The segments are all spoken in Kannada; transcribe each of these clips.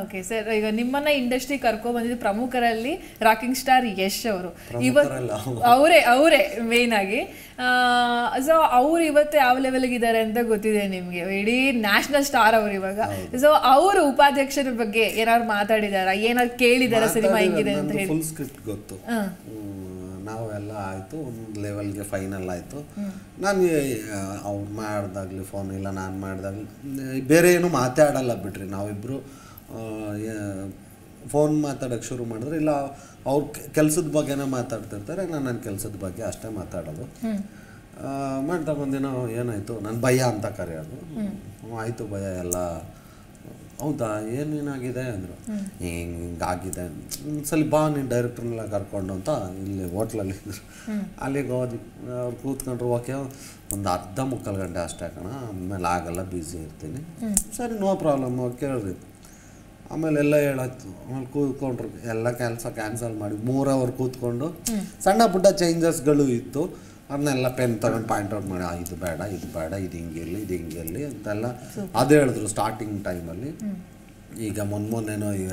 ಓಕೆ ಸರ್ ಈಗ ನಿಮ್ಮನ್ನ ಇಂಡಸ್ಟ್ರಿ ಕರ್ಕೊ ಬಂದಿದ್ದು ಪ್ರಮುಖರಲ್ಲಿ ರಾಕಿಂಗ್ ಸ್ಟಾರ್ ಯಶ್ ಅವರು. ಇವತ್ತು ಅವರೇ. ಅವರೇ ಮೇನ್ ಆಗಿ. ಸೊ ಅವ್ರು ಇವತ್ತು ಯಾವ ಲೆವೆಲ್ಗೆ ಇದ್ದಾರೆ ಅಂತ ಗೊತ್ತಿದೆ ನಿಮಗೆ. ಇಡೀ ನ್ಯಾಷನಲ್ ಸ್ಟಾರ್ ಅವರು ಇವಾಗ. ಸೊ ಅವರು ಉಪಾಧ್ಯಕ್ಷರ ಬಗ್ಗೆ ಏನಾದ್ರು ಮಾತಾಡಿದಾರ? ಏನಾದ್ರು ಕೇಳಿದಾರ ಸಿನಿಮಾ ಹೆಂಗಿದೆ ಅಂತ ಹೇಳಿ? ಫುಲ್ ಸ್ಕ್ರಿಪ್ಟ್ ಗೊತ್ತು. ನಾವೆಲ್ಲ ಆಯಿತು ಒಂದು ಲೆವೆಲ್ಗೆ ಫೈನಲ್ ಆಯಿತು. ನಾನು ಅವ್ರು ಮಾಡ್ದಾಗ್ಲಿ ಫೋನ್ ಇಲ್ಲ ನಾನು ಮಾಡ್ದಾಗ್ಲಿ ಬೇರೆ ಏನು ಮಾತಾಡಲ್ಲ ಬಿಡ್ರಿ. ನಾವಿಬ್ಬರು ಫೋನ್ ಮಾತಾಡೋಕ್ಕೆ ಶುರು ಮಾಡಿದ್ರೆ ಇಲ್ಲ ಅವ್ರ ಕೆಲಸದ ಬಗ್ಗೆನೇ ಮಾತಾಡ್ತಿರ್ತಾರೆ ನಾನು ನನ್ನ ಕೆಲಸದ ಬಗ್ಗೆ ಅಷ್ಟೇ ಮಾತಾಡೋದು. ಮಾಡ್ತಾ ಬಂದಿನ ಏನಾಯಿತು ನನ್ನ ಭಯ ಅಂತ ಕರೆಯೋದು ಆಯಿತು ಭಯ ಎಲ್ಲ ಹೌದಾ ಏನೇನಾಗಿದೆ ಅಂದರು. ಹಿಂಗೆ ಹಿಂಗಾಗಿದೆ ಸಲ ಬಾ ನೀನು ಡೈರೆಕ್ಟ್ರನ್ನೆಲ್ಲ ಕರ್ಕೊಂಡು ಅಂತ ಇಲ್ಲಿ ಹೋಟ್ಲಲ್ಲಿ ಇದ್ರು. ಅಲ್ಲಿಗೆ ಹೋದ್ವಿ. ಅವ್ರು ಕೂತ್ಕೊಂಡ್ರು ಓಕೆ ಒಂದು ಅರ್ಧ ಮುಕ್ಕಾಲು ಗಂಟೆ ಅಷ್ಟೇ ಕಣ ಆಮೇಲೆ ಆಗಲ್ಲ ಬ್ಯುಸಿ ಇರ್ತೀನಿ. ಸರಿ ನೋ ಪ್ರಾಬ್ಲಮ್ ಕೇಳ್ರಿ. ಆಮೇಲೆ ಎಲ್ಲ ಹೇಳಾಯ್ತು. ಆಮೇಲೆ ಕೂತ್ಕೊಂಡ್ರು. ಎಲ್ಲ ಕೆಲಸ ಕ್ಯಾನ್ಸಲ್ ಮಾಡಿ ಮೂರು ಅವರ್ ಕೂತ್ಕೊಂಡು ಸಣ್ಣ ಪುಟ್ಟ ಚೇಂಜಸ್ಗಳು ಇತ್ತು. ಅದನ್ನೆಲ್ಲ ಪೆನ್ ತಗೊಂಡು ಪಾಯಿಂಟ್ ಔಟ್ ಮಾಡಿ ಇದು ಬೇಡ ಇದು ಬೇಡ ಇದು ಹಿಂಗಿರಲಿ ಇದು ಹಿಂಗಿರಲಿ ಅಂತೆಲ್ಲ ಅದು ಹೇಳಿದ್ರು ಸ್ಟಾರ್ಟಿಂಗ್ ಟೈಮಲ್ಲಿ ಈಗ ಮೊನ್ನೆ ಮೊನ್ನೆನೋ ಈಗ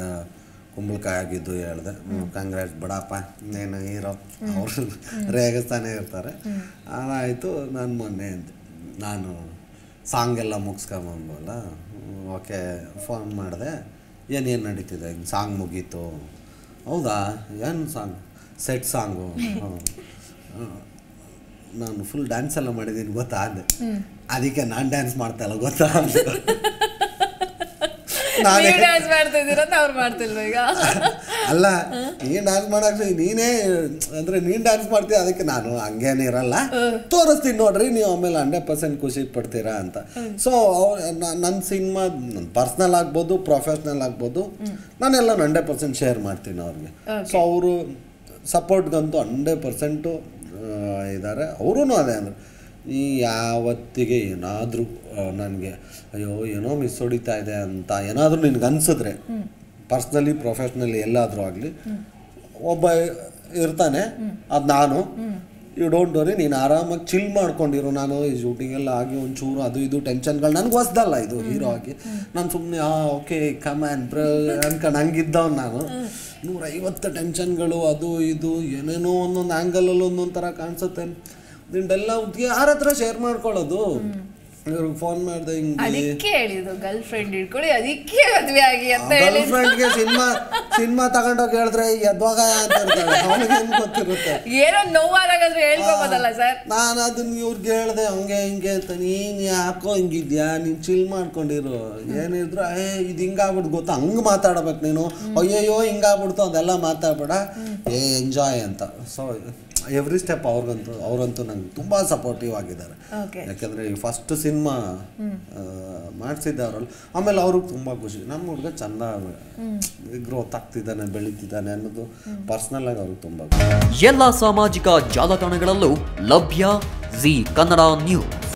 ಕುಂಬಳಕಾಯಿ ಆಗಿದ್ದು ಹೇಳ್ದೆ. ಕಂಗ್ರಾಟ್ ಬಿಡಪ್ಪ ಇನ್ನೇನು ಹೀರೋ ಅವರು ರೇಗಿಸ್ತಾನೆ ಇರ್ತಾರೆ. ಅದಾಯಿತು. ನಾನು ಮೊನ್ನೆ ಅಂದೆ. ನಾನು ಸಾಂಗ್ ಎಲ್ಲ ಮುಗಿಸ್ಕೊಂಬಂದಲ್ಲ ಓಕೆ ಫೋನ್ ಮಾಡಿದೆ. ಏನೇನು ನಡೀತಿದೆ? ಹಿಂಗೆ ಸಾಂಗ್ ಮುಗೀತು. ಹೌದಾ? ಏನು ಸಾಂಗ್ ಸೆಟ್ ಸಾಂಗು ನಾನು ಫುಲ್ ಡ್ಯಾನ್ಸ್ ಎಲ್ಲ ಮಾಡಿದ್ದೀನಿ ಗೊತ್ತಾ? ಅಂದೆ. ಅದಕ್ಕೆ ನಾನು ಡ್ಯಾನ್ಸ್ ಮಾಡ್ತಾ ಇಲ್ಲ ಗೊತ್ತಾ. ನಾನೇ ಡ್ಯಾನ್ಸ್ ಮಾಡ್ತಾ ಇದ್ದೀರಾ ಅಂತ ಅವ್ರು ಮಾಡ್ತಿಲ್ವ ಈಗ? ಅಲ್ಲ ನೀನ್ ಡ್ಯಾನ್ಸ್ ಮಾಡಕ್ ನೀನೇ ಅಂದ್ರೆ ನೀನ್ ಡ್ಯಾನ್ಸ್ ಮಾಡ್ತೀಯ? ಅದಕ್ಕೆ ನಾನು ಹಂಗೇನು ಇರಲ್ಲ. ತೋರಿಸ್ತೀನಿ ನೋಡ್ರಿ ನೀವು ಆಮೇಲೆ ಹಂಡ್ರೆಡ್ ಪರ್ಸೆಂಟ್ ಖುಷಿ ಪಡ್ತೀರಾ ಅಂತ. ಸೊ ನನ್ನ ಸಿನಿಮಾ ಪರ್ಸ್ನಲ್ ಆಗ್ಬೋದು ಪ್ರೊಫೆಷ್ನಲ್ ಆಗ್ಬೋದು ನಾನೆಲ್ಲ ಹಂಡ್ರೆಡ್ ಪರ್ಸೆಂಟ್ ಶೇರ್ ಮಾಡ್ತೀನಿ ಅವ್ರಿಗೆ. ಸೊ ಅವರು ಸಪೋರ್ಟ್ಗಂತೂ ಹಂಡ್ರೆಡ್ ಪರ್ಸೆಂಟು ಇದ್ದಾರೆ ಅವರೂ ಅದೇ ಅಂದ್ರೆ ಈ ಯಾವತ್ತಿಗೆ ಏನಾದರೂ ನನಗೆ ಅಯ್ಯೋ ಏನೋ ಮಿಸ್ ಹೊಡಿತಾ ಇದೆ ಅಂತ ಏನಾದರೂ ನಿನ್ಗೆ ಅನ್ಸಿದ್ರೆ ಪರ್ಸ್ನಲಿ, ಪ್ರೊಫೆಷ್ನಲಿ ಎಲ್ಲಾದರೂ ಆಗಲಿ, ಒಬ್ಬ ಇರ್ತಾನೆ, ಅದು ನಾನು. ಯು ಡೋಂಟ್ ವರಿ ನೀನು ಆರಾಮಾಗಿ ಚಿಲ್ ಮಾಡ್ಕೊಂಡಿರು. ನಾನು ಈ ಶೂಟಿಂಗ್ ಎಲ್ಲ ಆಗಿ ಒಂಚೂರು ಅದು ಇದು ಟೆನ್ಷನ್ಗಳು ನನಗೆ ಹೊಸ್ದಲ್ಲ ಇದು ಹೀರೋ ಆಗಿ. ನಾನು ಸುಮ್ಮನೆ ಆ ಓಕೆ ಕಮ್ಯಾನ್ ಬ್ರ ಅನ್ಕೊಂಡು ಹಂಗಿದ್ದವ್ ನಾನು. ನೂರೈವತ್ತು ಟೆನ್ಷನ್ಗಳು ಅದು ಇದು, ಏನೇನೋ ಒಂದೊಂದು ಆ್ಯಂಗಲಲ್ಲಿ ಒಂದೊಂದು ಥರ ಕಾಣಿಸುತ್ತೆ. ನಿಂಡೆಲ್ಲ ಯಾರ ಹತ್ರ ಶೇರ್ ಮಾಡ್ಕೊಳ್ಳೋದು? ಇವ್ರಿಗೆ ಫೋನ್ ಮಾಡ್ದೆ ಹಿಂಗೆ. ಅದಕ್ಕೆ ಹೇಳಿದ್ದು ಗರ್ಲ್ ಫ್ರೆಂಡ್ ಇಟ್ಕೊಳ್ಳಿ ಅದಕ್ಕೆ ಮದ್ವೆ ಆಗಿ ಅಂತ ಹೇಳಿ ಫ್ರೆಂಡ್ಗೆ ಸಿನಿಮಾ ಸಿನಿಮಾ ತಗೊಂಡೋಗಿ ಹೇಳಿದ್ರೆ ಎದ್ವಾಗ ಅಂತ ಇರ್ತಾಳೆ ಏನು ಗೊತ್ತಿರುತ್ತೆ? ಏನೋ ನೋವಾದಾಗಾದ್ರೂ ಹೇಳ್ಕೊಬೋದಲ್ಲ ಸರ್? ನಾನು ಅದನ್ನ ಇವ್ರಿಗೆ ಹೇಳ್ದೆ ಹಂಗೆ ಹಿಂಗೆ ಅಂತ. ನೀನು ಯಾಕೋ ಹಿಂಗಿದ್ಯಾ? ನೀನು ಚಿಲ್ ಮಾಡ್ಕೊಂಡಿರು. ಏನಿದ್ರು ಏ ಇದು ಹಿಂಗಾಗ್ಬಿಟ್ಟು ಗೊತ್ತಾ? ಹಂಗೆ ಮಾತಾಡ್ಬೇಕು ನೀನು. ಅಯ್ಯಯ್ಯೋ ಹಿಂಗಾಗ್ಬಿಡ್ತು. ಅದೆಲ್ಲ ಮಾತಾಡ್ಬೇಡ. ಏ ಎಂಜಾಯ್ ಅಂತ. ಸೊ ಎವ್ರಿ ಸ್ಟೆಪ್ ಅವ್ರಿಗಂತೂ ಅವರಂತೂ ನಂಗೆ ತುಂಬ ಸಪೋರ್ಟಿವ್ ಆಗಿದ್ದಾರೆ. ಯಾಕೆಂದರೆ ಈ ಫಸ್ಟ್ ಸಿನಿಮಾ ಮಾಡಿಸಿದ್ದವ್ರಲ್ಲ ಆಮೇಲೆ ಅವ್ರಿಗೆ ತುಂಬ ಖುಷಿ. ನಮ್ಮ ಹುಡುಗ ಚಂದ ಗ್ರೋತ್ ಆಗ್ತಿದ್ದಾನೆ ಬೆಳೀತಿದ್ದಾನೆ ಅನ್ನೋದು ಪರ್ಸ್ನಲ್ ಆಗಿ ಅವ್ರಿಗೆ ತುಂಬ ಖುಷಿ ಎಲ್ಲ ಸಾಮಾಜಿಕ ಜಾಲತಾಣಗಳಲ್ಲೂ ಲಭ್ಯ ಜಿ ಕನ್ನಡ ನ್ಯೂಸ್